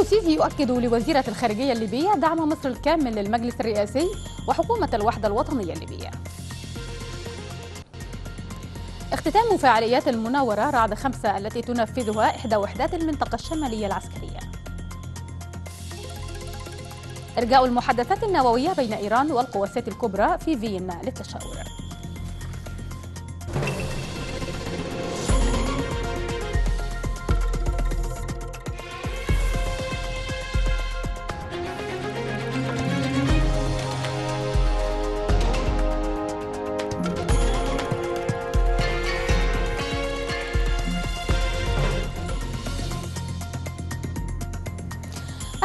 السيسي يؤكد لوزيرة الخارجية الليبية دعم مصر الكامل للمجلس الرئاسي وحكومة الوحدة الوطنية الليبية. اختتام فعاليات المناورة رعد خمسة التي تنفذها إحدى وحدات المنطقة الشمالية العسكرية. إرجاء المحادثات النووية بين إيران والقواسات الكبرى في فيينا للتشاور.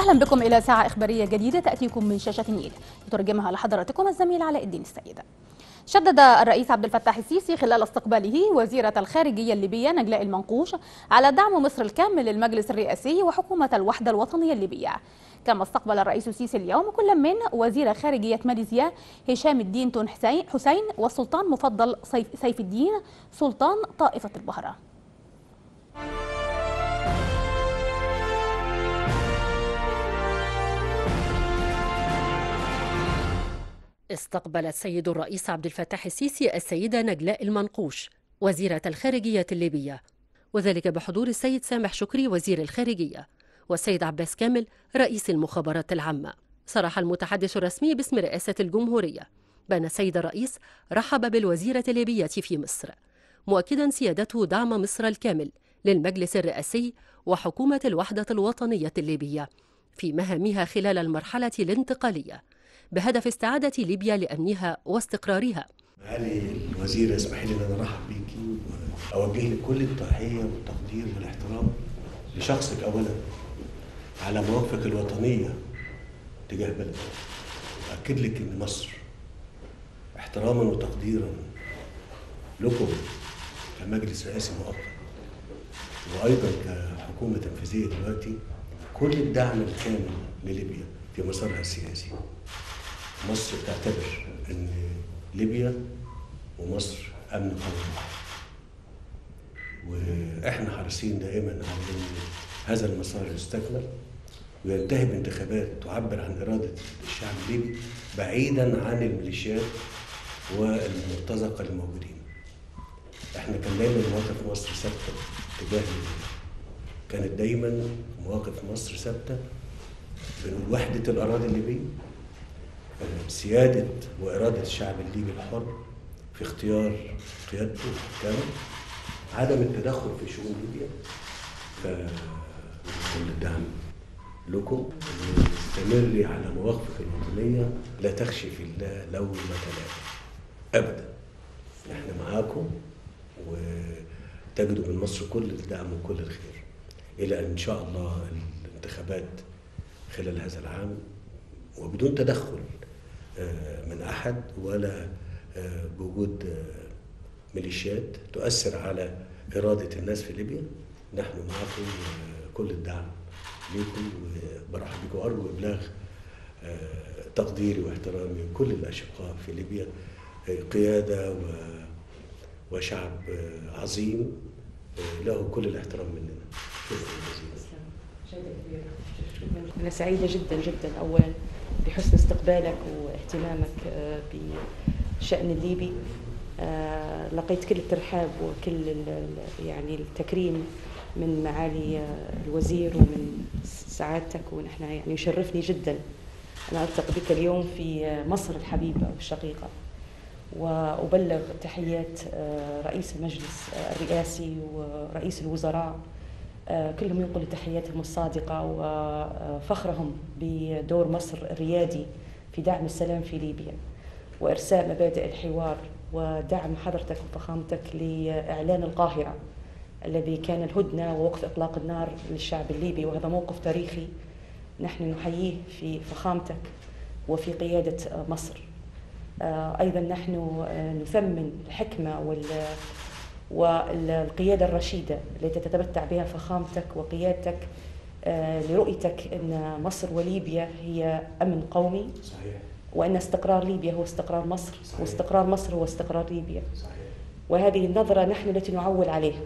أهلا بكم إلى ساعة إخبارية جديدة تأتيكم من شاشة النيل يترجمها لحضراتكم الزميل علاء الدين السيد شدد الرئيس عبد الفتاح السيسي خلال استقباله وزيرة الخارجية الليبية نجلاء المنقوش على دعم مصر الكامل للمجلس الرئاسي وحكومة الوحدة الوطنية الليبية. كما استقبل الرئيس السيسي اليوم كل من وزير خارجية ماليزيا هشام الدين تون حسين والسلطان مفضل سيف الدين سلطان طائفة البهرة. استقبل السيد الرئيس عبد الفتاح السيسي السيدة نجلاء المنقوش وزيرة الخارجية الليبية. وذلك بحضور السيد سامح شكري وزير الخارجية والسيد عباس كامل رئيس المخابرات العامة. صرح المتحدث الرسمي باسم رئاسة الجمهورية بأن السيد الرئيس رحب بالوزيرة الليبية في مصر مؤكدا سيادته دعم مصر الكامل للمجلس الرئاسي وحكومة الوحدة الوطنية الليبية في مهامها خلال المرحلة الانتقالية. بهدف استعادة ليبيا لأمنها واستقرارها. معالي الوزيرة اسمحي لي أن أنا أرحب بيكي وأوجه لك كل التحية والتقدير والاحترام لشخصك اولا على مواقفك الوطنية تجاه بلدك. واكد لك إن مصر احتراما وتقديرا لكم كمجلس رئاسي مؤقت. وأيضا كحكومة تنفيذية دلوقتي كل الدعم الكامل لليبيا في مسارها السياسي. مصر تعتبر إن ليبيا ومصر أمن قومي وإحنا حريصين دائما على إن هذا المسار يستكمل وينتهي بانتخابات تعبر عن إرادة الشعب الليبي بعيدا عن الميليشيات والمرتزقة الموجودين. إحنا كان دايما مواقف مصر ثابتة تجاه. كانت دايما مواقف مصر ثابتة بنقول وحدة الأراضي الليبية سيادة وإرادة الشعب الليبي الحر في اختيار قيادته وحكامه عدم التدخل في شؤون ليبيا. فكل الدعم لكم. استمري على مواقفك الوطنية لا تخشي في الله لومة لائم أبدا. إحنا معاكم وتجدوا من مصر كل الدعم وكل الخير. إلى أن إن شاء الله الانتخابات خلال هذا العام. وبدون تدخل من أحد ولا بوجود ميليشيات تؤثر على إرادة الناس في ليبيا. نحن معكم كل الدعم ليكم وبرحب بكم. وأرجو إبلاغ تقديري واحترامي لكل الأشقاء في ليبيا. قيادة و وشعب عظيم له كل الاحترام مننا. شكرا جزيلا. أنا سعيدة جدا جدا أولا. بحسن استقبالك واهتمامك بالشأن الليبي. لقيت كل الترحاب وكل يعني التكريم من معالي الوزير ومن سعادتك ونحن يعني يشرفني جدا أنا ألتقي بك اليوم في مصر الحبيبة والشقيقة وأبلغ تحيات رئيس المجلس الرئاسي ورئيس الوزراء كلهم ينقلوا تحياتهم الصادقة وفخرهم بدور مصر الريادي في دعم السلام في ليبيا وإرساء مبادئ الحوار ودعم حضرتك وفخامتك لإعلان القاهرة الذي كان الهدنة ووقف إطلاق النار للشعب الليبي. وهذا موقف تاريخي نحن نحييه في فخامتك وفي قيادة مصر. أيضا نحن نثمن الحكمة وال والقيادة الرشيدة التي تتمتع بها فخامتك وقيادتك لرؤيتك أن مصر وليبيا هي أمن قومي صحيح. وأن استقرار ليبيا هو استقرار مصر صحيح. واستقرار مصر هو استقرار ليبيا. صحيح. وهذه النظرة نحن التي نعول عليها.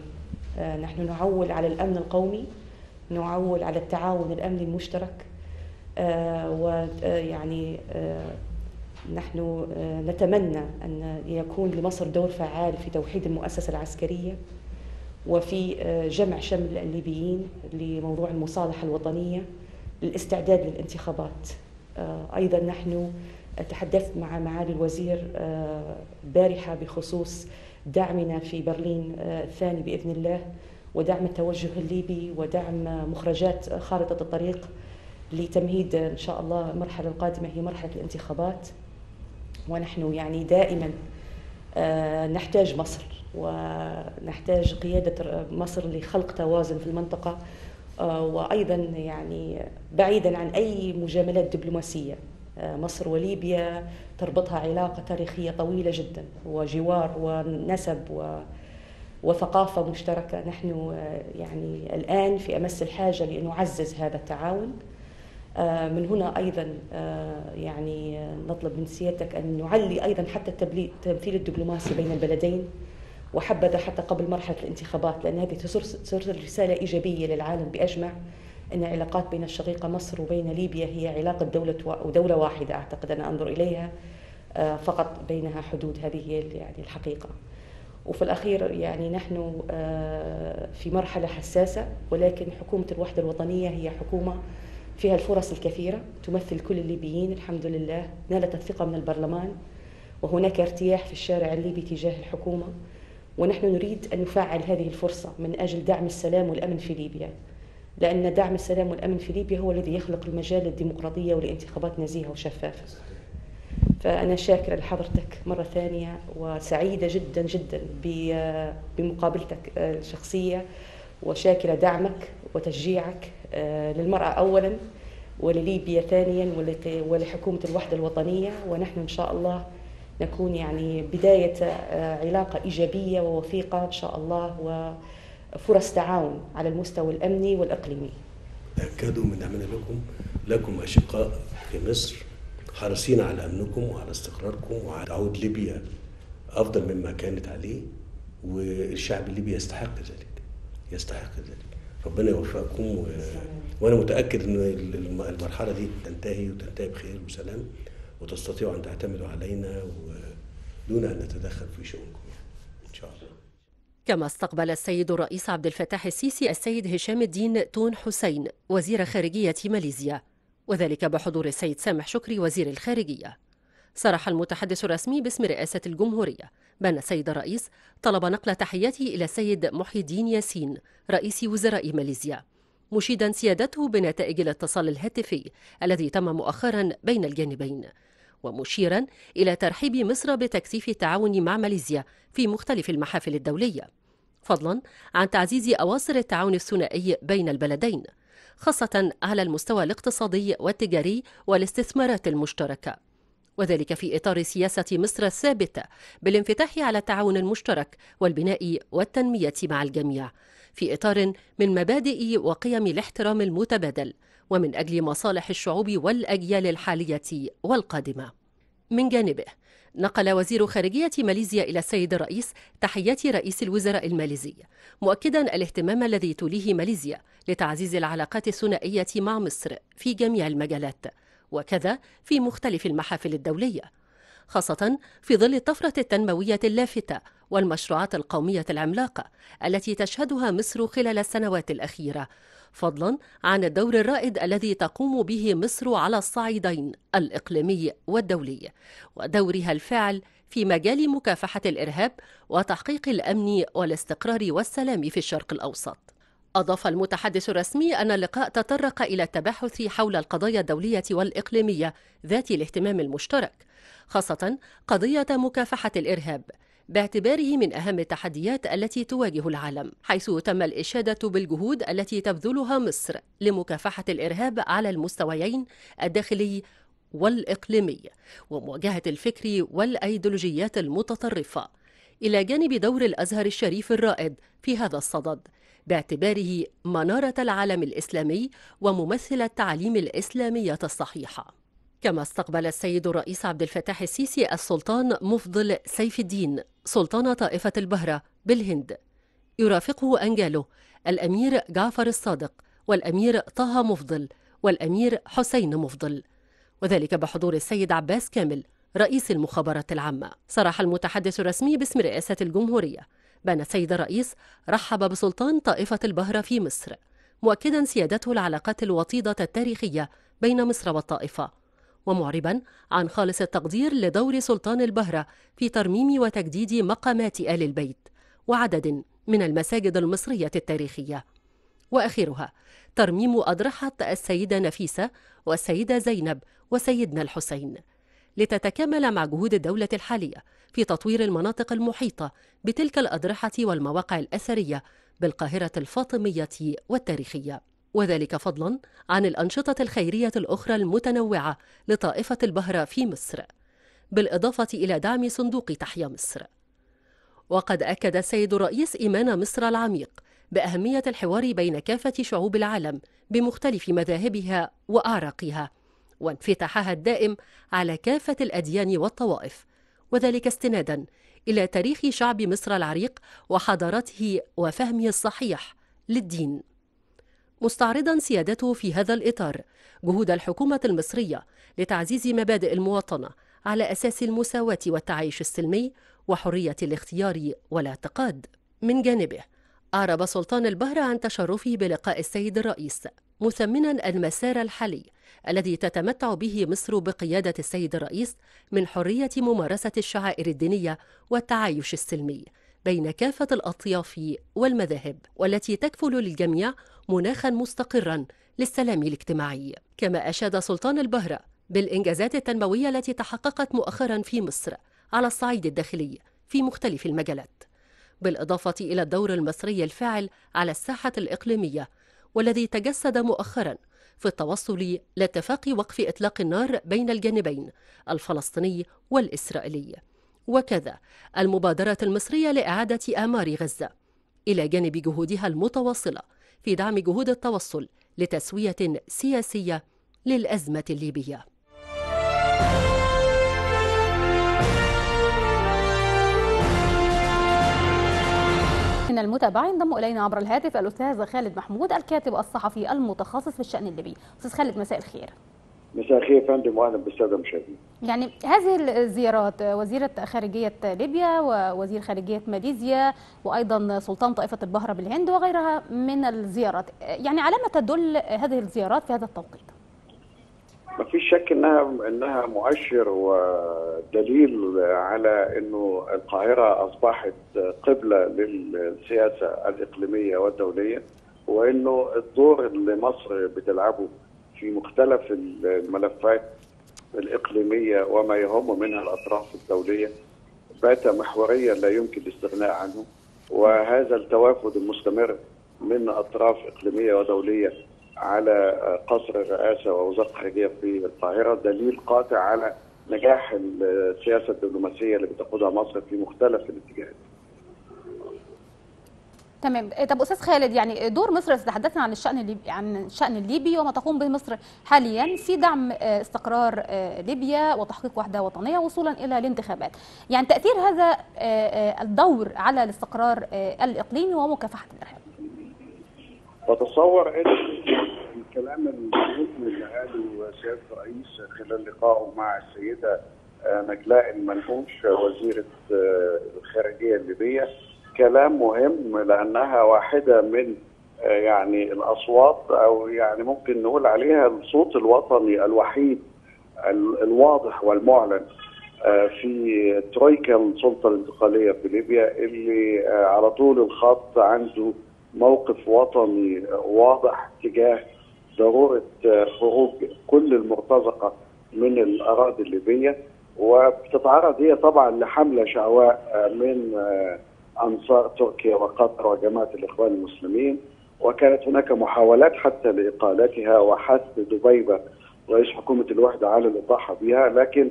نحن نعول على الأمن القومي نعول على التعاون الأمني المشترك ويعني نحن نتمنى أن يكون لمصر دور فعال في توحيد المؤسسة العسكرية وفي جمع شمل الليبيين لموضوع المصالحة الوطنية للاستعداد للانتخابات. أيضا نحن تحدثت مع معالي الوزير بارحة بخصوص دعمنا في برلين الثاني بإذن الله ودعم التوجه الليبي ودعم مخرجات خارطة الطريق لتمهيد إن شاء الله المرحلة القادمة هي مرحلة الانتخابات. ونحن يعني دائما نحتاج مصر ونحتاج قيادة مصر لخلق توازن في المنطقة وأيضا يعني بعيدا عن أي مجاملات دبلوماسية. مصر وليبيا تربطها علاقة تاريخية طويلة جدا وجوار ونسب و وثقافة مشتركة. نحن يعني الآن في أمس الحاجة لأن نعزز هذا التعاون. من هنا أيضا يعني نطلب من سيادتك أن نعلي أيضا حتى التمثيل الدبلوماسي بين البلدين وحبذا حتى قبل مرحلة الانتخابات لأن هذه ترسل رسالة إيجابية للعالم بأجمع أن العلاقات بين الشقيقة مصر وبين ليبيا هي علاقة دولة ودولة واحدة أعتقد أنا أنظر إليها فقط بينها حدود هذه هي يعني الحقيقة. وفي الأخير يعني نحن في مرحلة حساسة ولكن حكومة الوحدة الوطنية هي حكومة فيها الفرص الكثيرة تمثل كل الليبيين الحمد لله نالت الثقة من البرلمان وهناك ارتياح في الشارع الليبي تجاه الحكومة ونحن نريد أن نفعل هذه الفرصة من أجل دعم السلام والأمن في ليبيا لأن دعم السلام والأمن في ليبيا هو الذي يخلق المجال للديمقراطية ولانتخابات نزيهة وشفافة. فأنا شاكرة لحضرتك مرة ثانية وسعيدة جدا جدا بمقابلتك الشخصية وشاكرة دعمك وتشجيعك. للمرأة أولا ولليبيا ثانيا ولحكومة الوحدة الوطنية ونحن إن شاء الله نكون يعني بداية علاقة إيجابية ووثيقة إن شاء الله وفرص تعاون على المستوى الأمني والإقليمي. تأكدوا من أمن لكم لكم أشقاء في مصر حريصين على أمنكم وعلى استقراركم وعلى تعود ليبيا أفضل مما كانت عليه والشعب الليبي يستحق ذلك يستحق ذلك. ربنا يوفقكم و... وأنا متأكد إن المرحلة دي تنتهي وتنتهي بخير وسلام وتستطيعوا أن تعتمدوا علينا ودون أن نتدخل في شؤونكم إن شاء الله. كما استقبل السيد الرئيس عبد الفتاح السيسي السيد هشام الدين تون حسين وزير خارجية ماليزيا وذلك بحضور السيد سامح شكري وزير الخارجية. صرح المتحدث الرسمي باسم رئاسة الجمهورية بأن السيد الرئيس طلب نقل تحياته إلى السيد محي الدين ياسين رئيس وزراء ماليزيا مشيدا سيادته بنتائج الاتصال الهاتفي الذي تم مؤخرا بين الجانبين ومشيرا إلى ترحيب مصر بتكثيف التعاون مع ماليزيا في مختلف المحافل الدولية فضلا عن تعزيز أواصر التعاون الثنائي بين البلدين خاصة على المستوى الاقتصادي والتجاري والاستثمارات المشتركة. وذلك في إطار سياسة مصر الثابتة بالانفتاح على التعاون المشترك والبناء والتنمية مع الجميع في إطار من مبادئ وقيم الاحترام المتبادل ومن أجل مصالح الشعوب والأجيال الحالية والقادمة. من جانبه نقل وزير خارجية ماليزيا إلى السيد الرئيس تحيات رئيس الوزراء الماليزي مؤكدا الاهتمام الذي توليه ماليزيا لتعزيز العلاقات الثنائية مع مصر في جميع المجالات. وكذا في مختلف المحافل الدولية خاصة في ظل الطفرة التنموية اللافتة والمشروعات القومية العملاقة التي تشهدها مصر خلال السنوات الأخيرة فضلا عن الدور الرائد الذي تقوم به مصر على الصعيدين الإقليمي والدولي ودورها الفاعل في مجال مكافحة الإرهاب وتحقيق الأمن والاستقرار والسلام في الشرق الأوسط. أضاف المتحدث الرسمي أن اللقاء تطرق إلى التباحث حول القضايا الدولية والإقليمية ذات الاهتمام المشترك خاصة قضية مكافحة الإرهاب باعتباره من أهم التحديات التي تواجه العالم حيث تم الإشادة بالجهود التي تبذلها مصر لمكافحة الإرهاب على المستويين الداخلي والإقليمي ومواجهة الفكر والأيديولوجيات المتطرفة. إلى جانب دور الأزهر الشريف الرائد في هذا الصدد باعتباره منارة العالم الإسلامي وممثل التعاليم الإسلامية الصحيحة. كما استقبل السيد الرئيس عبد الفتاح السيسي السلطان مفضل سيف الدين سلطان طائفة البهرة بالهند. يرافقه أنجاله الأمير جعفر الصادق والأمير طه مفضل والأمير حسين مفضل. وذلك بحضور السيد عباس كامل رئيس المخابرات العامة. صرح المتحدث الرسمي باسم رئاسة الجمهورية. بأن السيد الرئيس رحب بسلطان طائفة البهرة في مصر مؤكدا سيادته العلاقات الوطيدة التاريخية بين مصر والطائفة ومعربا عن خالص التقدير لدور سلطان البهرة في ترميم وتجديد مقامات آل البيت وعدد من المساجد المصرية التاريخية. وآخرها ترميم أضرحة السيدة نفيسة والسيدة زينب وسيدنا الحسين. لتتكامل مع جهود الدولة الحالية في تطوير المناطق المحيطة بتلك الأضرحة والمواقع الأثرية بالقاهرة الفاطمية والتاريخية. وذلك فضلا عن الأنشطة الخيرية الأخرى المتنوعة لطائفة البهرة في مصر بالإضافة إلى دعم صندوق تحيا مصر. وقد أكد السيد الرئيس إيمان مصر العميق بأهمية الحوار بين كافة شعوب العالم بمختلف مذاهبها وأعراقها. وانفتاحها الدائم على كافة الأديان والطوائف. وذلك استنادا إلى تاريخ شعب مصر العريق وحضارته وفهمه الصحيح للدين. مستعرضا سيادته في هذا الإطار جهود الحكومة المصرية لتعزيز مبادئ المواطنة على أساس المساواة والتعايش السلمي وحرية الاختيار والاعتقاد من جانبه. أعرب سلطان البهرة عن تشرفه بلقاء السيد الرئيس. مثمنا المسار الحالي الذي تتمتع به مصر بقيادة السيد الرئيس من حرية ممارسة الشعائر الدينية والتعايش السلمي بين كافة الأطياف والمذاهب والتي تكفل للجميع مناخا مستقرا للسلام الاجتماعي. كما أشاد سلطان البهرة بالإنجازات التنموية التي تحققت مؤخرا في مصر على الصعيد الداخلي في مختلف المجالات بالإضافة إلى الدور المصري الفاعل على الساحة الإقليمية والذي تجسد مؤخرا في التوصل لاتفاق وقف إطلاق النار بين الجانبين الفلسطيني والإسرائيلي. وكذا المبادرة المصرية لإعادة آمار غزة إلى جانب جهودها المتواصلة في دعم جهود التوصل لتسوية سياسية للأزمة الليبية. من المتابعة ينضم إلينا عبر الهاتف الأستاذ خالد محمود الكاتب الصحفي المتخصص في الشأن الليبي أستاذ خالد مساء الخير مساء الخير فندم واهلا بالسادة المشاهدين. يعني هذه الزيارات وزيرة خارجية ليبيا ووزير خارجية ماليزيا وأيضا سلطان طائفة البهرة بالهند وغيرها من الزيارات يعني على ما تدل هذه الزيارات في هذا التوقيت؟ ما فيش شك انها إنها مؤشر ودليل على إنه القاهرة أصبحت قبلة للسياسة الإقليمية والدولية وإنه الدور اللي مصر بتلعبه في مختلف الملفات الإقليمية وما يهم منها الأطراف الدولية بات محوريا لا يمكن الاستغناء عنه وهذا التوافد المستمر من أطراف إقليمية ودولية على قصر الرئاسة ووزارة الخارجية في القاهرة دليل قاطع على نجاح السياسة الدبلوماسية اللي بتقودها مصر في مختلف الاتجاهات. تمام. طب أستاذ خالد يعني دور مصر تحدثنا عن الشأن الليبي عن الشأن الليبي وما تقوم به مصر حاليا في دعم استقرار ليبيا وتحقيق وحدة وطنية وصولا إلى الانتخابات. يعني تأثير هذا الدور على الاستقرار الإقليمي ومكافحه الإرهاب. بتصور إن الكلام المهم اللي قاله سياده الرئيس خلال لقائه مع السيدة نجلاء المنهوش وزيرة الخارجية الليبية. كلام مهم لأنها واحدة من يعني الأصوات أو يعني ممكن نقول عليها الصوت الوطني الوحيد الواضح والمعلن في ترويكا السلطة الانتقالية في ليبيا اللي على طول الخط عنده موقف وطني واضح تجاه ضرورة خروج كل المرتزقة من الأراضي الليبية. وبتتعرض هي طبعا لحملة شعواء من أنصار تركيا وقطر وجماعة الإخوان المسلمين. وكانت هناك محاولات حتى لإقالتها وحث دبيبه رئيس حكومة الوحدة على الاطاحه بها. لكن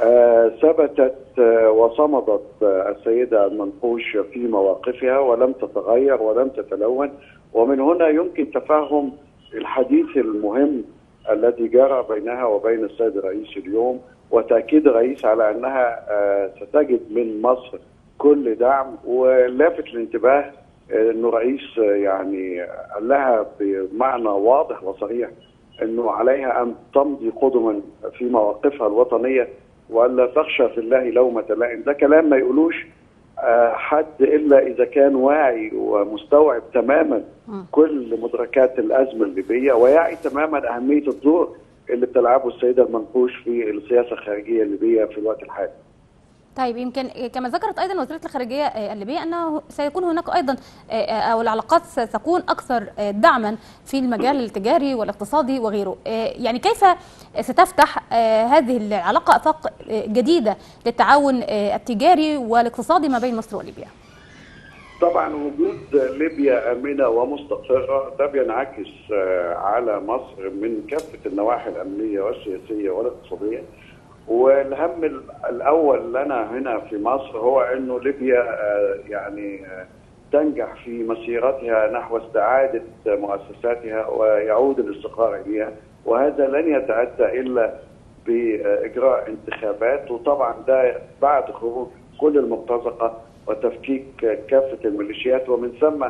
آه ثبتت آه وصمدت آه السيدة المنقوش في مواقفها ولم تتغير ولم تتلون. ومن هنا يمكن تفهم الحديث المهم الذي جرى بينها وبين السيد الرئيس اليوم وتأكيد الرئيس على أنها ستجد من مصر كل دعم ولافت الانتباه إنه رئيس يعني قال لها بمعنى واضح وصريح إنه عليها أن تمضي قدما في مواقفها الوطنية والا تخشى في الله لومة لائم ده كلام ما يقولوش آه، حد إلا إذا كان واعي ومستوعب تماما كل مدركات الأزمة الليبية ويعي تماما أهمية الدور اللي بتلعبه السيدة المنقوش في السياسة الخارجية الليبية في الوقت الحالي. طيب يمكن كما ذكرت أيضا وزيره الخارجية الليبية أنه سيكون هناك أيضا أو العلاقات ستكون أكثر دعما في المجال التجاري والاقتصادي وغيره. يعني كيف ستفتح هذه العلاقة أفاق جديدة للتعاون التجاري والاقتصادي ما بين مصر وليبيا؟ طبعا وجود ليبيا آمنة ومستقرة ده بينعكس على مصر من كافة النواحي الأمنية والسياسية والاقتصادية. والهم الأول لنا هنا في مصر هو إنه ليبيا يعني تنجح في مسيرتها نحو استعادة مؤسساتها ويعود الاستقرار إليها. وهذا لن يتاتى إلا بإجراء انتخابات. وطبعا ده بعد خروج كل المرتزقة وتفكيك كافة الميليشيات. ومن ثم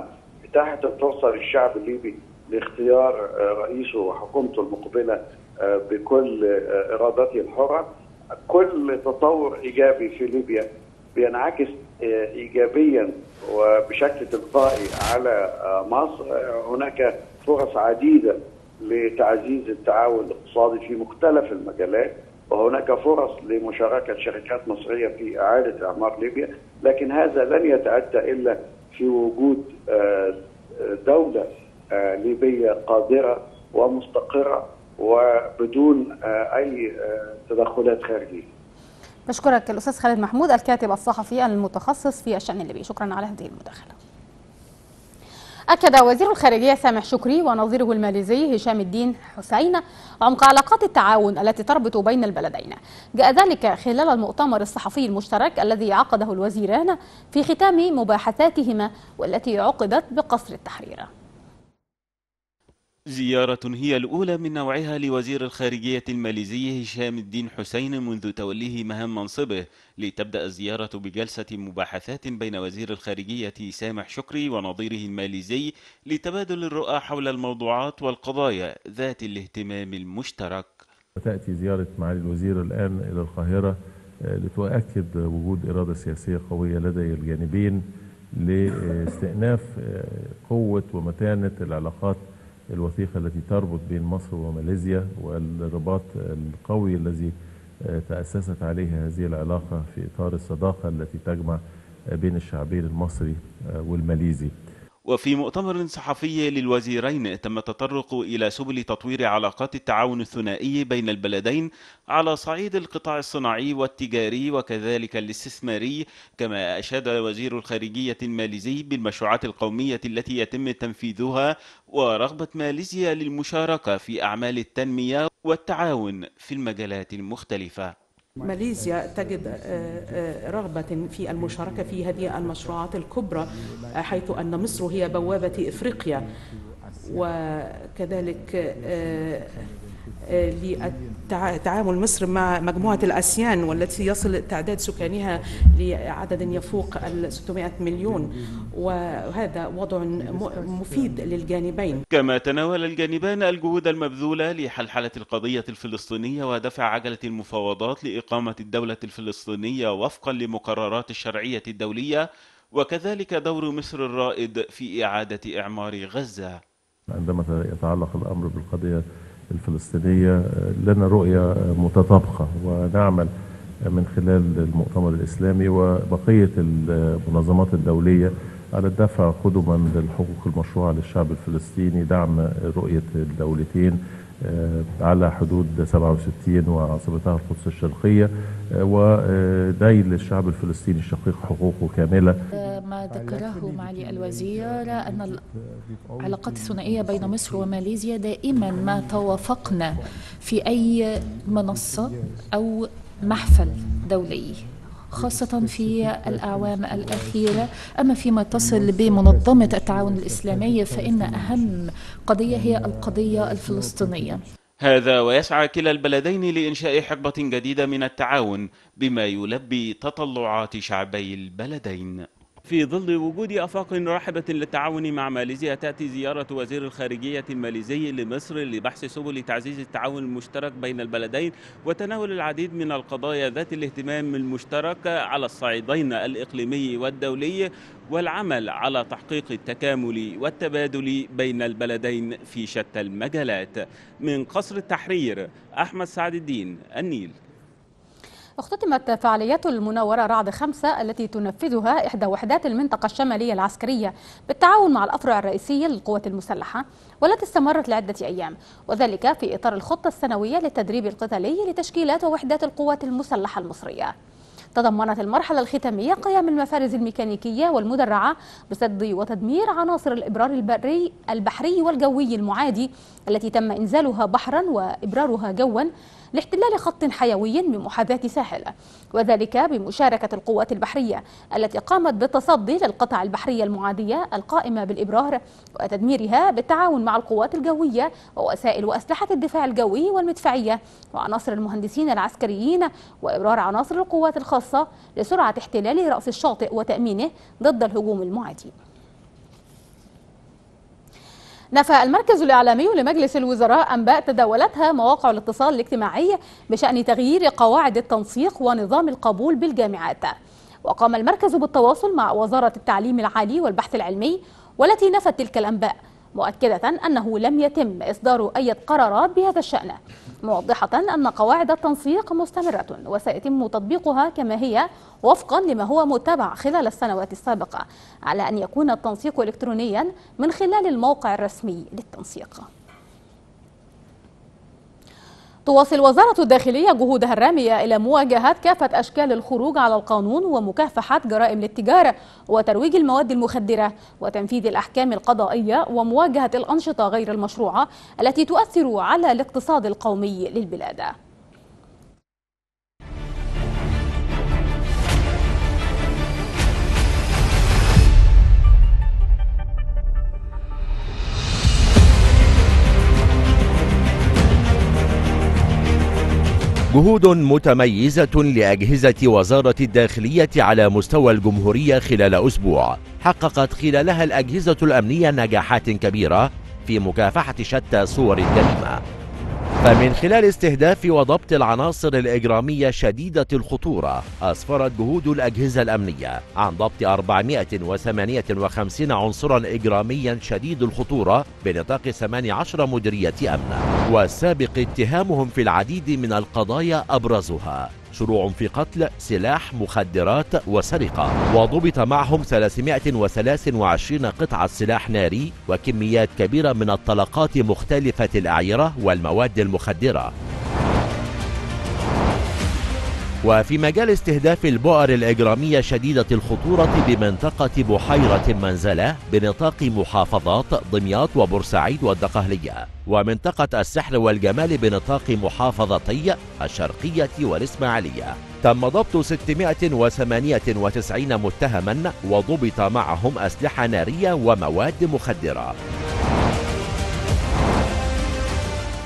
إتاحة الفرصة للشعب الليبي لاختيار رئيسه وحكومته المقبلة بكل إرادته الحرة. كل تطور إيجابي في ليبيا بينعكس ايجابيا وبشكل تلقائي على مصر. هناك فرص عديدة لتعزيز التعاون الاقتصادي في مختلف المجالات وهناك فرص لمشاركة شركات مصرية في إعادة إعمار ليبيا لكن هذا لن يتأتى إلا في وجود دولة ليبية قادرة ومستقرة وبدون أي تدخلات خارجية. بشكرك الأستاذ خالد محمود الكاتب الصحفي المتخصص في الشأن الليبي، شكرا على هذه المداخلة. أكد وزير الخارجية سامح شكري ونظيره الماليزي هشام الدين حسين عمق علاقات التعاون التي تربط بين البلدين جاء ذلك خلال المؤتمر الصحفي المشترك الذي عقده الوزيران في ختام مباحثاتهما والتي عقدت بقصر التحرير زيارة هي الأولى من نوعها لوزير الخارجية الماليزي هشام الدين حسين منذ توليه مهام منصبه. لتبدأ الزيارة بجلسة مباحثات بين وزير الخارجية سامح شكري ونظيره الماليزي لتبادل الرؤى حول الموضوعات والقضايا ذات الاهتمام المشترك. تأتي زيارة معالي الوزير الآن إلى القاهرة لتؤكد وجود إرادة سياسية قوية لدى الجانبين لاستئناف قوة ومتانة العلاقات الوثيقة التي تربط بين مصر وماليزيا والرباط القوي الذي تأسست عليه هذه العلاقة في إطار الصداقة التي تجمع بين الشعبين المصري والماليزي. وفي مؤتمر صحفي للوزيرين تم التطرق إلى سبل تطوير علاقات التعاون الثنائي بين البلدين على صعيد القطاع الصناعي والتجاري وكذلك الاستثماري كما أشاد وزير الخارجية الماليزي بالمشروعات القومية التي يتم تنفيذها ورغبة ماليزيا للمشاركة في أعمال التنمية والتعاون في المجالات المختلفة. ماليزيا تجد رغبة في المشاركة في هذه المشروعات الكبرى حيث أن مصر هي بوابة إفريقيا. وكذلك لتعامل مصر مع مجموعة الأسيان والتي يصل تعداد سكانها لعدد يفوق ال 600 مليون. وهذا وضع مفيد للجانبين. كما تناول الجانبان الجهود المبذولة لحلحلة القضية الفلسطينية ودفع عجلة المفاوضات لإقامة الدولة الفلسطينية وفقا لمقررات الشرعية الدولية وكذلك دور مصر الرائد في إعادة إعمار غزة. عندما يتعلق الأمر بالقضية الفلسطينية لنا رؤية متطابقة ونعمل من خلال المؤتمر الإسلامي وبقية المنظمات الدولية على الدفع قدما للحقوق المشروعة للشعب الفلسطيني دعم رؤية الدولتين. على حدود 67 وعاصمتها القدس الشرقية وديل للشعب الفلسطيني الشقيق حقوقه كاملة. ما ذكره معالي الوزير أن العلاقات الثنائية بين مصر وماليزيا دائما ما توافقنا في أي منصة أو محفل دولي. خاصة في الأعوام الأخيرة. أما فيما تصل بمنظمة التعاون الإسلامي فإن أهم قضية هي القضية الفلسطينية. هذا ويسعى كلا البلدين لإنشاء حقبة جديدة من التعاون بما يلبي تطلعات شعبي البلدين. في ظل وجود آفاق رحبة للتعاون مع ماليزيا تأتي زيارة وزير الخارجية الماليزي لمصر لبحث سبل تعزيز التعاون المشترك بين البلدين وتناول العديد من القضايا ذات الاهتمام المشترك على الصعيدين الإقليمي والدولي والعمل على تحقيق التكامل والتبادل بين البلدين في شتى المجالات. من قصر التحرير أحمد سعد الدين النيل. اختتمت فعاليات المناورة رعد خمسة التي تنفذها إحدى وحدات المنطقة الشمالية العسكرية بالتعاون مع الأفرع الرئيسية للقوات المسلحة والتي استمرت لعدة أيام وذلك في إطار الخطة السنوية للتدريب القتالي لتشكيلات ووحدات القوات المسلحة المصرية. تضمنت المرحلة الختامية قيام المفارز الميكانيكية والمدرعة بسد وتدمير عناصر الإبرار البري البحري والجوي المعادي التي تم إنزالها بحرا وإبرارها جوا لاحتلال خط حيوي من محاذاة ساحل وذلك بمشاركة القوات البحرية التي قامت بالتصدي للقطع البحرية المعادية القائمة بالإبرار وتدميرها بالتعاون مع القوات الجوية ووسائل وأسلحة الدفاع الجوي والمدفعية وعناصر المهندسين العسكريين وإبرار عناصر القوات الخاصة لسرعة احتلال رأس الشاطئ وتأمينه ضد الهجوم المعادي. نفى المركز الإعلامي لمجلس الوزراء أنباء تداولتها مواقع الاتصال الاجتماعي بشأن تغيير قواعد التنسيق ونظام القبول بالجامعات. وقام المركز بالتواصل مع وزارة التعليم العالي والبحث العلمي والتي نفت تلك الأنباء مؤكدة أنه لم يتم إصدار أي قرارات بهذا الشأن. موضحة أن قواعد التنسيق مستمرة وسيتم تطبيقها كما هي وفقا لما هو متبع خلال السنوات السابقة على أن يكون التنسيق إلكترونيا من خلال الموقع الرسمي للتنسيق. تواصل وزارة الداخلية جهودها الرامية إلى مواجهة كافة أشكال الخروج على القانون ومكافحة جرائم الاتجار وترويج المواد المخدرة وتنفيذ الأحكام القضائية ومواجهة الأنشطة غير المشروعة التي تؤثر على الاقتصاد القومي للبلاد. جهود متميزة لأجهزة وزارة الداخلية على مستوى الجمهورية خلال أسبوع. حققت خلالها الأجهزة الأمنية نجاحات كبيرة في مكافحة شتى صور الجريمة. فمن خلال استهداف وضبط العناصر الإجرامية شديدة الخطورة أسفرت جهود الأجهزة الأمنية عن ضبط 458 عنصرا إجراميا شديد الخطورة بنطاق 18 مديرية أمن. والسابق اتهامهم في العديد من القضايا أبرزها. شروع في قتل سلاح مخدرات وسرقة. وضبط معهم 323 قطعة سلاح ناري وكميات كبيرة من الطلقات مختلفة الأعيرة والمواد المخدرة. وفي مجال استهداف البؤر الإجرامية شديدة الخطورة بمنطقة بحيرة منزلة بنطاق محافظات دمياط وبورسعيد والدقهلية ومنطقة السحر والجمال بنطاق محافظتي الشرقية والإسماعيلية. تم ضبط 698 متهما وضبط معهم أسلحة نارية ومواد مخدرة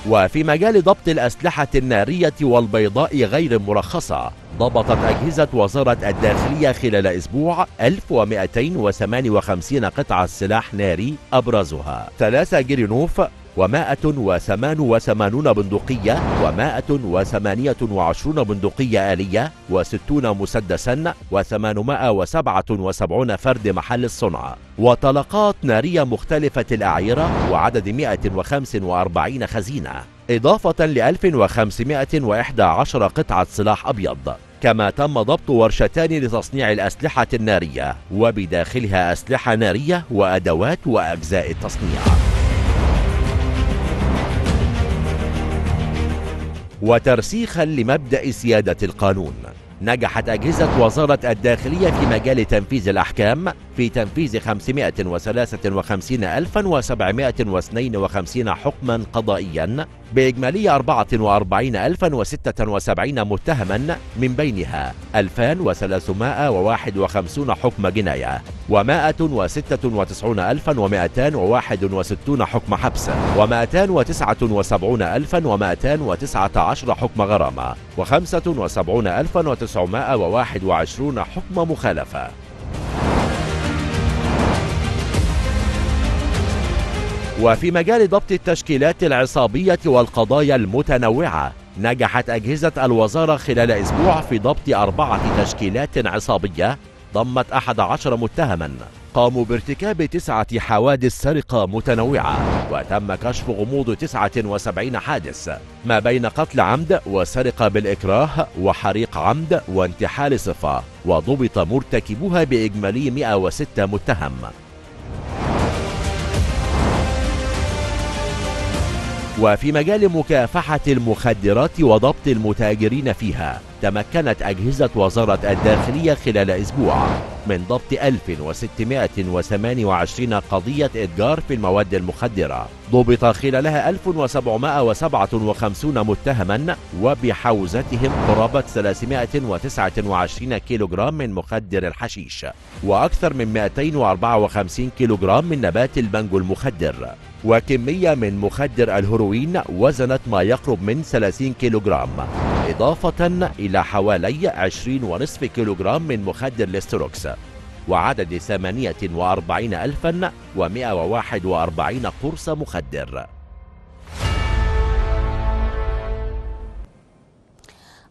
وفي مجال ضبط الأسلحة النارية والبيضاء غير المرخصة ضبطت أجهزة وزارة الداخلية خلال أسبوع 1258 قطعة سلاح ناري أبرزها. ثلاثة جرينوف ومائة وثمان وثمانون بندقية ومائة وثمانية وعشرون بندقية آلية وستون مسدسا وثمانمائة وسبعة وسبعون فرد محل الصنع. وطلقات نارية مختلفة الأعيرة وعدد 145 خزينة. إضافة ل 1511 قطعة سلاح أبيض. كما تم ضبط ورشتان لتصنيع الأسلحة النارية وبداخلها أسلحة نارية وأدوات وأجزاء التصنيع. وترسيخا لمبدأ سيادة القانون. نجحت أجهزة وزارة الداخلية في مجال تنفيذ الأحكام في تنفيذ 553752 حكما قضائيا بإجمالي 44076 متهما من بينها 2351 حكم جناية و196261 حكم حبس و279219 حكم غرامة و75921 حكم مخالفة. وفي مجال ضبط التشكيلات العصابية والقضايا المتنوعة نجحت أجهزة الوزارة خلال أسبوع في ضبط أربعة تشكيلات عصابية ضمت أحد عشر متهما. قاموا بارتكاب تسعة حوادث سرقة متنوعة وتم كشف غموض 79 حادث ما بين قتل عمد وسرقة بالإكراه وحريق عمد وانتحال صفة وضبط مرتكبوها بإجمالي 106 متهم. وفي مجال مكافحة المخدرات وضبط المتاجرين فيها. تمكنت أجهزة وزارة الداخلية خلال أسبوع من ضبط 1628 قضية إتجار في المواد المخدرة. ضبط خلالها 1757 متهما وبحوزتهم قرابة 329 كيلوغرام من مخدر الحشيش وأكثر من 254 كيلوغرام من نبات البنجو المخدر. وكمية من مخدر الهيروين وزنت ما يقرب من 30 كيلوغرام. إضافة إلى حوالي 20 ونصف كيلوغرام من مخدر الاستروكس وعدد 48141 قرص مخدر.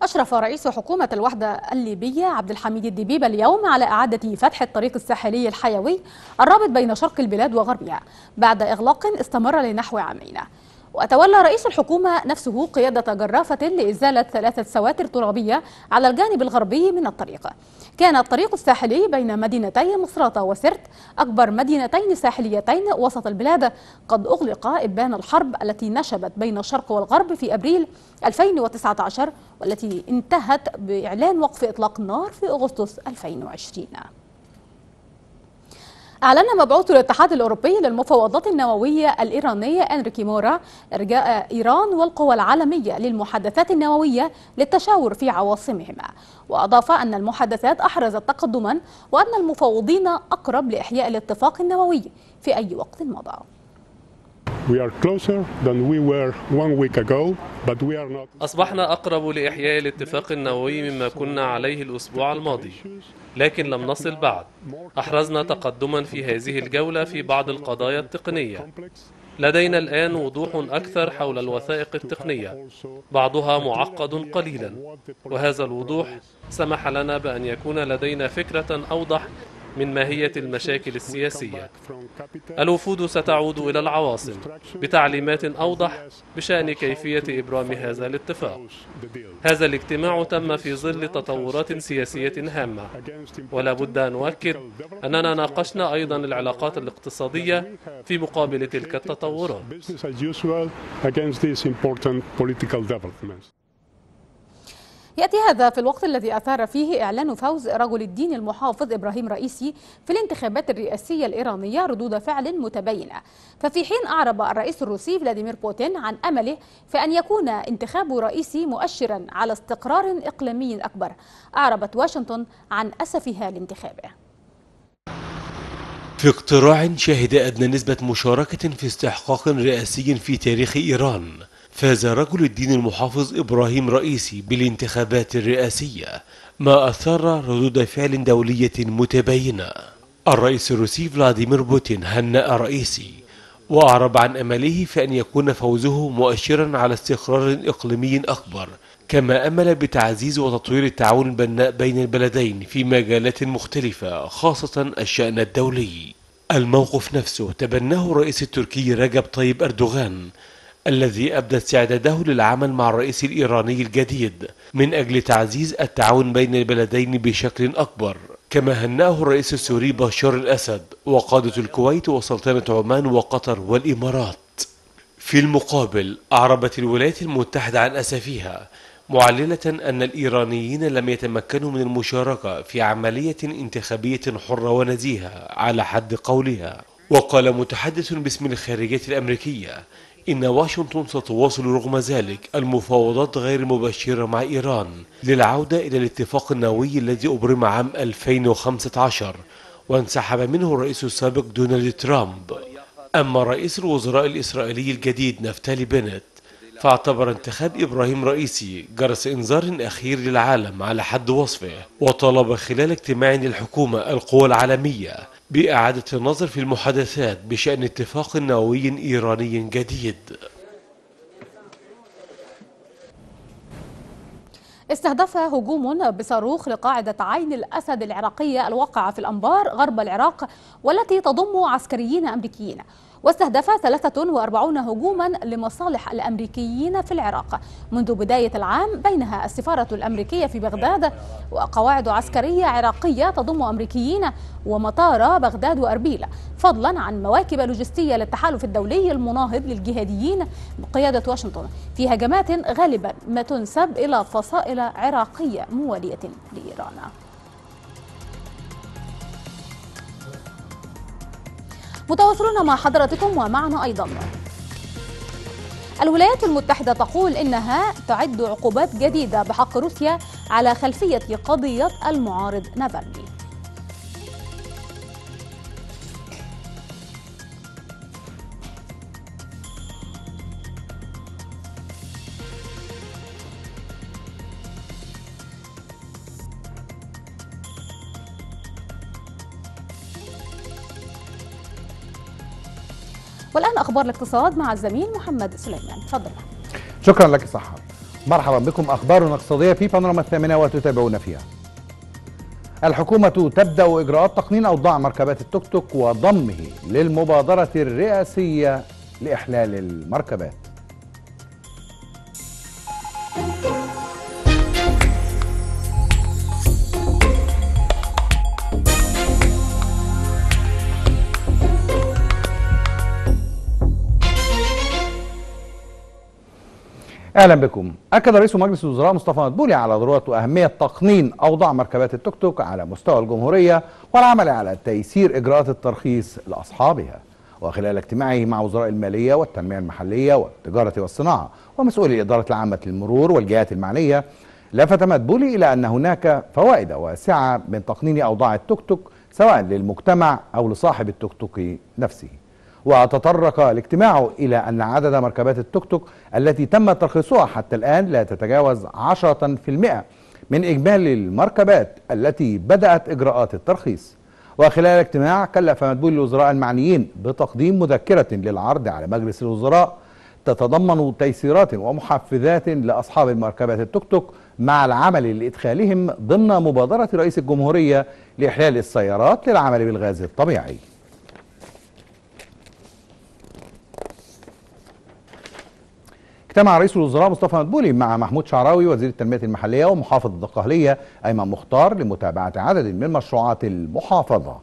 أشرف رئيس حكومة الوحدة الليبية عبد الحميد الدبيبة اليوم على إعادة فتح الطريق الساحلي الحيوي الرابط بين شرق البلاد وغربها بعد إغلاق استمر لنحو عامين. وتولى رئيس الحكومة نفسه قيادة جرافة لإزالة ثلاثة سواتر ترابية على الجانب الغربي من الطريق. كان الطريق الساحلي بين مدينتي مصراتة وسرت أكبر مدينتين ساحليتين وسط البلاد. قد أغلق إبان الحرب التي نشبت بين الشرق والغرب في أبريل 2019 والتي انتهت بإعلان وقف إطلاق النار في أغسطس 2020 أعلن مبعوث الاتحاد الأوروبي للمفاوضات النووية الإيرانية أنريكي مورا إرجاء إيران والقوى العالمية للمحادثات النووية للتشاور في عواصمهما. وأضاف أن المحادثات أحرزت تقدما وأن المفاوضين أقرب لإحياء الاتفاق النووي في أي وقت مضى. أصبحنا أقرب لإحياء الاتفاق النووي مما كنا عليه الأسبوع الماضي لكن لم نصل بعد. أحرزنا تقدما في هذه الجولة في بعض القضايا التقنية. لدينا الآن وضوح أكثر حول الوثائق التقنية بعضها معقد قليلا. وهذا الوضوح سمح لنا بأن يكون لدينا فكرة أوضح من ماهية المشاكل السياسية. الوفود ستعود إلى العواصم بتعليمات أوضح بشأن كيفية إبرام هذا الاتفاق. هذا الاجتماع تم في ظل تطورات سياسية هامة. ولا بد أن نؤكد أننا ناقشنا أيضا العلاقات الاقتصادية في مقابل تلك التطورات. يأتي هذا في الوقت الذي أثار فيه إعلان فوز رجل الدين المحافظ إبراهيم رئيسي في الانتخابات الرئاسية الإيرانية ردود فعل متباينة. ففي حين أعرب الرئيس الروسي فلاديمير بوتين عن أمله في أن يكون انتخاب رئيسي مؤشرا على استقرار إقليمي أكبر أعربت واشنطن عن أسفها لانتخابه في اقتراع شهد أدنى نسبة مشاركة في استحقاق رئاسي في تاريخ إيران. فاز رجل الدين المحافظ إبراهيم رئيسي بالانتخابات الرئاسية ما أثار ردود فعل دولية متباينة. الرئيس الروسي فلاديمير بوتين هنأ رئيسي وأعرب عن أمله في أن يكون فوزه مؤشرا على استقرار إقليمي أكبر كما أمل بتعزيز وتطوير التعاون البناء بين البلدين في مجالات مختلفة خاصة الشأن الدولي. الموقف نفسه تبناه الرئيس التركي رجب طيب أردوغان الذي أبدى استعداده للعمل مع الرئيس الإيراني الجديد من أجل تعزيز التعاون بين البلدين بشكل أكبر. كما هنأه الرئيس السوري بشار الأسد وقادة الكويت وسلطنة عمان وقطر والإمارات. في المقابل أعربت الولايات المتحدة عن أسفها معللة أن الإيرانيين لم يتمكنوا من المشاركة في عملية انتخابية حرة ونزيهة على حد قولها. وقال متحدث باسم الخارجية الأمريكية إن واشنطن ستواصل رغم ذلك المفاوضات غير المباشرة مع إيران للعودة إلى الاتفاق النووي الذي أبرم عام 2015 وانسحب منه الرئيس السابق دونالد ترامب. أما رئيس الوزراء الإسرائيلي الجديد نفتالي بنت فاعتبر انتخاب إبراهيم رئيسي جرس إنذار أخير للعالم على حد وصفه وطلب خلال اجتماع للحكومة القوى العالمية بإعادة النظر في المحادثات بشأن اتفاق نووي إيراني جديد. استهدف هجوم بصاروخ لقاعدة عين الأسد العراقية الواقعة في الأنبار غرب العراق والتي تضم عسكريين أمريكيين. واستهدف 43 هجوما لمصالح الأمريكيين في العراق. منذ بداية العام بينها السفارة الأمريكية في بغداد وقواعد عسكرية عراقية تضم أمريكيين ومطار بغداد وأربيل. فضلا عن مواكب لوجستية للتحالف الدولي المناهض للجهاديين بقيادة واشنطن. في هجمات غالبا ما تنسب إلى فصائل عراقية موالية لإيران. متواصلون مع حضراتكم ومعنا أيضا. الولايات المتحدة تقول إنها تعد عقوبات جديدة بحق روسيا على خلفية قضية المعارض نافالني. والآن أخبار الاقتصاد مع الزميل محمد سليمان. تفضل. شكرا لك سحر مرحبا بكم. أخبار اقتصادية في بانوراما الثامنة وتتابعون فيها. الحكومة تبدأ إجراءات تقنين أوضاع مركبات التوك توك وضمه للمبادرة الرئاسية لإحلال المركبات. أهلا بكم. أكد رئيس مجلس الوزراء مصطفى مدبولي على ضرورة واهميه تقنين أوضاع مركبات التوك توك على مستوى الجمهورية والعمل على تيسير إجراءات الترخيص لأصحابها. وخلال اجتماعه مع وزراء المالية والتنمية المحلية والتجارة والصناعة ومسؤولي الإدارة العامة للمرور والجهات المعنية لفت مدبولي إلى أن هناك فوائد واسعة من تقنين أوضاع التوك توك سواء للمجتمع أو لصاحب التوك توك نفسه. وتطرق الاجتماع إلى أن عدد مركبات التوك توك التي تم ترخيصها حتى الآن لا تتجاوز 10% من إجمالي المركبات التي بدأت إجراءات الترخيص. وخلال الاجتماع كلف مدبول الوزراء المعنيين بتقديم مذكرة للعرض على مجلس الوزراء تتضمن تيسيرات ومحفزات لأصحاب المركبات التوك توك مع العمل لإدخالهم ضمن مبادرة رئيس الجمهورية لإحلال السيارات للعمل بالغاز الطبيعي. اجتمع رئيس الوزراء مصطفى مدبولي مع محمود شعراوي وزير التنمية المحلية ومحافظ الدقهلية أيمن مختار لمتابعة عدد من مشروعات المحافظة.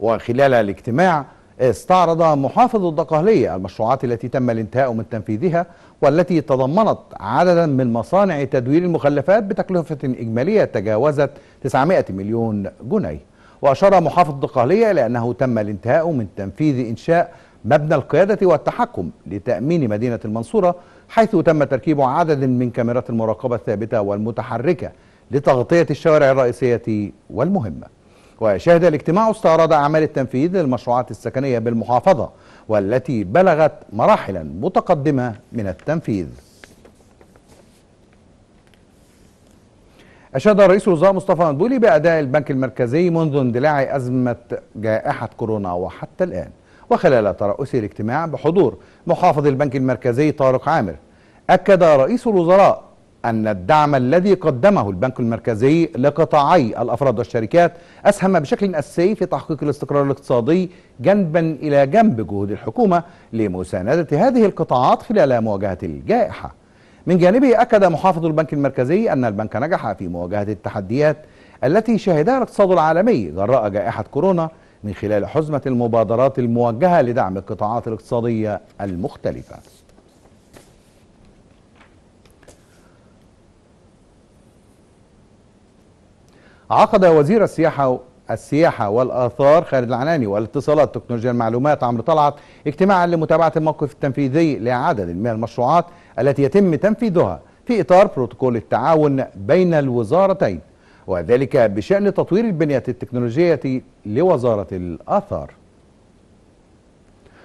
وخلال الاجتماع استعرض محافظ الدقهلية المشروعات التي تم الانتهاء من تنفيذها والتي تضمنت عددا من مصانع تدوير المخلفات بتكلفة إجمالية تجاوزت 900 مليون جنيه. وأشار محافظ الدقهلية إلى أنه تم الانتهاء من تنفيذ إنشاء مبنى القيادة والتحكم لتأمين مدينة المنصورة حيث تم تركيب عدد من كاميرات المراقبة الثابتة والمتحركة لتغطية الشوارع الرئيسية والمهمة. وشهد الاجتماع استعراض أعمال التنفيذ للمشروعات السكنية بالمحافظة والتي بلغت مراحلا متقدمة من التنفيذ. أشاد رئيس الوزراء مصطفى مدبولي بأداء البنك المركزي منذ اندلاع أزمة جائحة كورونا وحتى الآن. وخلال ترأسه الاجتماع بحضور محافظ البنك المركزي طارق عامر أكد رئيس الوزراء أن الدعم الذي قدمه البنك المركزي لقطاعي الأفراد والشركات أسهم بشكل أساسي في تحقيق الاستقرار الاقتصادي جنبا إلى جنب جهود الحكومة لمساندة هذه القطاعات خلال مواجهة الجائحة. من جانبه أكد محافظ البنك المركزي أن البنك نجح في مواجهة التحديات التي شهدها الاقتصاد العالمي جراء جائحة كورونا من خلال حزمة المبادرات الموجهة لدعم القطاعات الاقتصادية المختلفة. عقد وزير السياحة السياحة والآثار خالد العناني والاتصالات تكنولوجيا المعلومات عمرو طلعت اجتماعا لمتابعة الموقف التنفيذي لعدد من المشروعات التي يتم تنفيذها في إطار بروتوكول التعاون بين الوزارتين. وذلك بشأن تطوير البنية التكنولوجية لوزارة الآثار.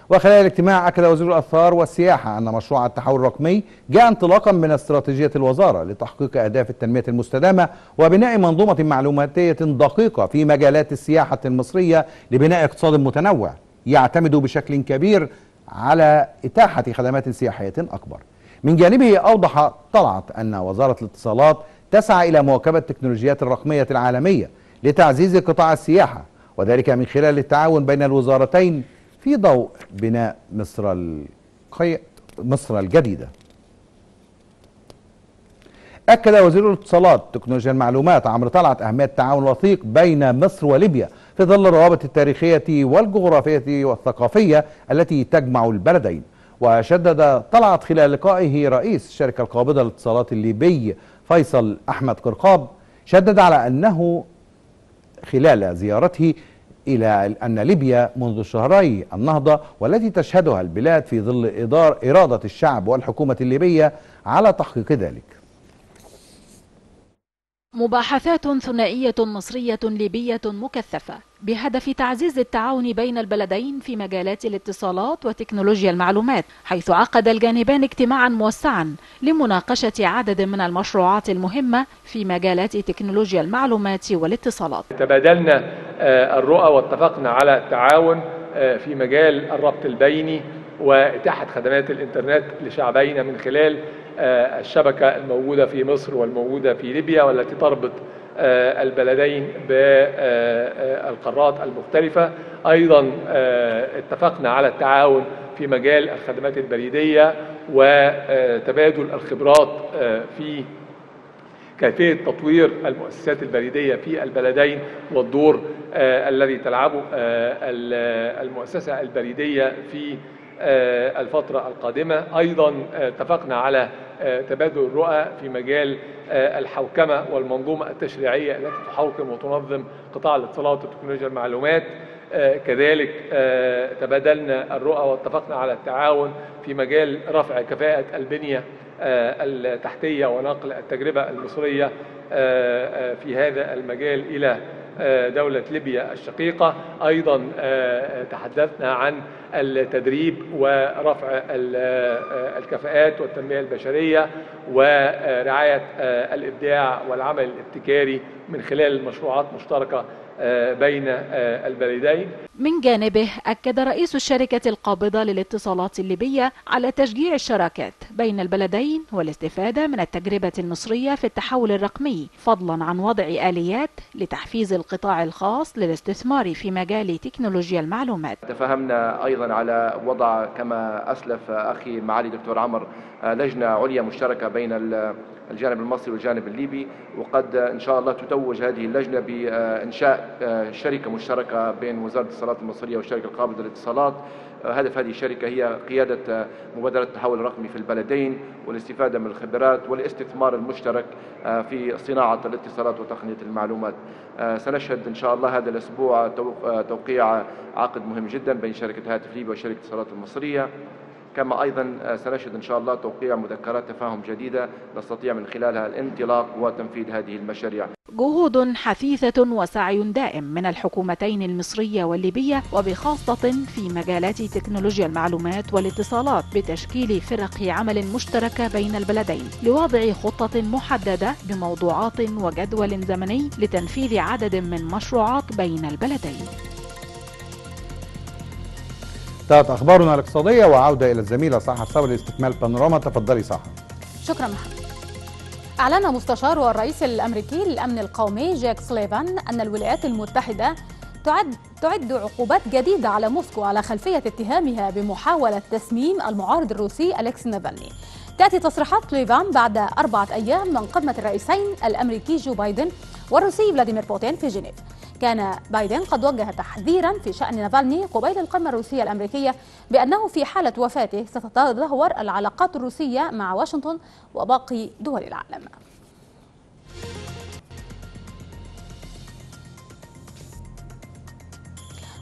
وخلال الاجتماع أكد وزير الأثار والسياحة أن مشروع التحول الرقمي جاء انطلاقا من استراتيجية الوزارة لتحقيق أهداف التنمية المستدامة وبناء منظومة معلوماتية دقيقة في مجالات السياحة المصرية لبناء اقتصاد متنوع يعتمد بشكل كبير على إتاحة خدمات سياحية أكبر. من جانبه أوضح طلعت أن وزارة الاتصالات تسعى إلى مواكبة التكنولوجيات الرقمية العالمية لتعزيز قطاع السياحة وذلك من خلال التعاون بين الوزارتين في ضوء بناء مصر القي... مصر الجديدة. أكد وزير الاتصالات تكنولوجيا المعلومات عمرو طلعت أهمية التعاون الوثيق بين مصر وليبيا في ظل الروابط التاريخية والجغرافية والثقافية التي تجمع البلدين. وشدد طلعت خلال لقائه رئيس الشركة القابضة للاتصالات الليبي فيصل أحمد قرقاب شدد على أنه خلال زيارته إلى أن ليبيا منذ شهري النهضة والتي تشهدها البلاد في ظل إرادة الشعب والحكومة الليبية على تحقيق ذلك. مباحثات ثنائية مصرية ليبية مكثفة بهدف تعزيز التعاون بين البلدين في مجالات الاتصالات وتكنولوجيا المعلومات حيث عقد الجانبان اجتماعا موسعا لمناقشة عدد من المشروعات المهمة في مجالات تكنولوجيا المعلومات والاتصالات. تبادلنا الرؤى واتفقنا على التعاون في مجال الربط البيني وإتاحة خدمات الإنترنت لشعبينا من خلال الشبكة الموجودة في مصر والموجودة في ليبيا والتي تربط البلدين بالقارات المختلفة. أيضا اتفقنا على التعاون في مجال الخدمات البريدية وتبادل الخبرات في كيفية تطوير المؤسسات البريدية في البلدين والدور الذي تلعبه المؤسسة البريدية في الفترة القادمة. أيضا اتفقنا على تبادل الرؤى في مجال الحوكمة والمنظومة التشريعية التي تحوكم وتنظم قطاع الاتصالات وتكنولوجيا المعلومات كذلك تبادلنا الرؤى واتفقنا على التعاون في مجال رفع كفاءة البنية التحتية ونقل التجربة المصرية في هذا المجال إلى دولة ليبيا الشقيقة. أيضا تحدثنا عن التدريب ورفع الكفاءات والتنمية البشرية ورعاية الإبداع والعمل الابتكاري من خلال مشروعات مشتركة بين البلدين. من جانبه أكد رئيس الشركة القابضة للاتصالات الليبية على تشجيع الشراكات بين البلدين والاستفادة من التجربة المصرية في التحول الرقمي فضلا عن وضع آليات لتحفيز القطاع الخاص للاستثمار في مجال تكنولوجيا المعلومات. تفهمنا أيضا على وضع كما أسلف أخي معالي دكتور عمر لجنة عليا مشتركة بين الجانب المصري والجانب الليبي وقد إن شاء الله تتوج هذه اللجنة بإنشاء شركة مشتركة بين وزارة الاتصالات المصرية والشركة القابضة للاتصالات. هدف هذه الشركة هي قيادة مبادرة التحول الرقمي في البلدين والاستفادة من الخبرات والاستثمار المشترك في صناعة الاتصالات وتقنية المعلومات. سنشهد إن شاء الله هذا الأسبوع توقيع عقد مهم جدا بين شركة هاتف ليبيا وشركة الاتصالات المصرية. كما أيضا سنشهد إن شاء الله توقيع مذكرات تفاهم جديدة نستطيع من خلالها الانطلاق وتنفيذ هذه المشاريع. جهود حثيثة وسعي دائم من الحكومتين المصرية والليبية وبخاصة في مجالات تكنولوجيا المعلومات والاتصالات بتشكيل فرق عمل مشتركة بين البلدين لوضع خطة محددة بموضوعات وجدول زمني لتنفيذ عدد من مشروعات بين البلدين. انتهت أخبارنا الاقتصادية وعودة إلى الزميلة صحه الصبر لاستكمال بانوراما. تفضلي صحه شكرا محمد. أعلن مستشار الرئيس الأمريكي للأمن القومي جاك سليفان أن الولايات المتحدة تعد تعد عقوبات جديدة على موسكو على خلفية اتهامها بمحاولة تسميم المعارض الروسي أليكسي نافالني. تأتي تصريحات سليفان بعد أربعة أيام من قمة الرئيسين الأمريكي جو بايدن والروسي فلاديمير بوتين في جنيف. كان بايدن قد وجه تحذيرا في شأن نافالني قبيل القمة الروسية الأمريكية بأنه في حالة وفاته ستتدهور العلاقات الروسية مع واشنطن وباقي دول العالم.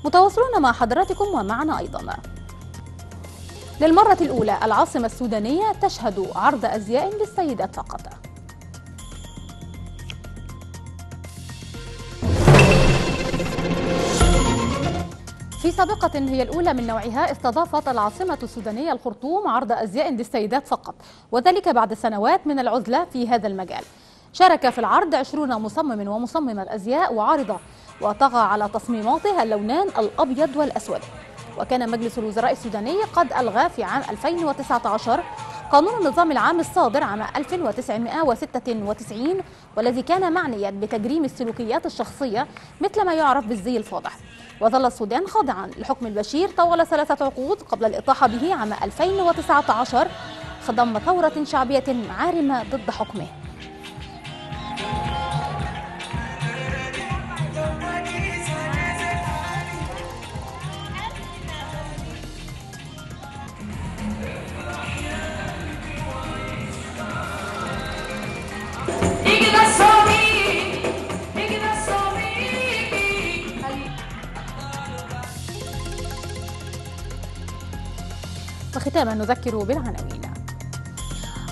متواصلون مع حضراتكم ومعنا أيضا. للمرة الأولى العاصمة السودانية تشهد عرض أزياء للسيدات فقط. في سابقة هي الأولى من نوعها استضافت العاصمة السودانية الخرطوم عرض أزياء للسيدات فقط وذلك بعد سنوات من العزلة في هذا المجال. شارك في العرض عشرون مصمم ومصممة أزياء وعارضة وطغى على تصميماتها اللونان الأبيض والأسود. وكان مجلس الوزراء السوداني قد ألغى في عام 2019 قانون النظام العام الصادر عام 1996 والذي كان معنيا بتجريم السلوكيات الشخصية مثل ما يعرف بالزي الفاضح. وظل السودان خاضعا. لحكم البشير طوال ثلاثة عقود قبل الإطاحة به عام 2019 خضم ثورة شعبية عارمة ضد حكمه. وختاما نذكر بالعناوين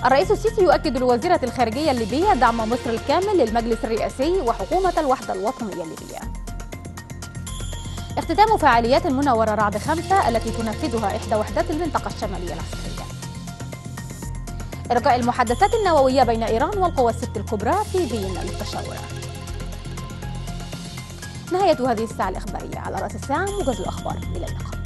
الرئيس السيسي يؤكد لوزيرة الخارجية الليبية دعم مصر الكامل للمجلس الرئاسي وحكومة الوحدة الوطنية الليبية. اختتام فعاليات المناورة رعد خمسة التي تنفذها إحدى وحدات المنطقة الشمالية العسكرية. إلقاء المحادثات النووية بين إيران والقوى الست الكبرى في فيينا للتشاور نهاية هذه الساعة الإخبارية. على رأس الساعة موجز الأخبار. إلى اللقاء.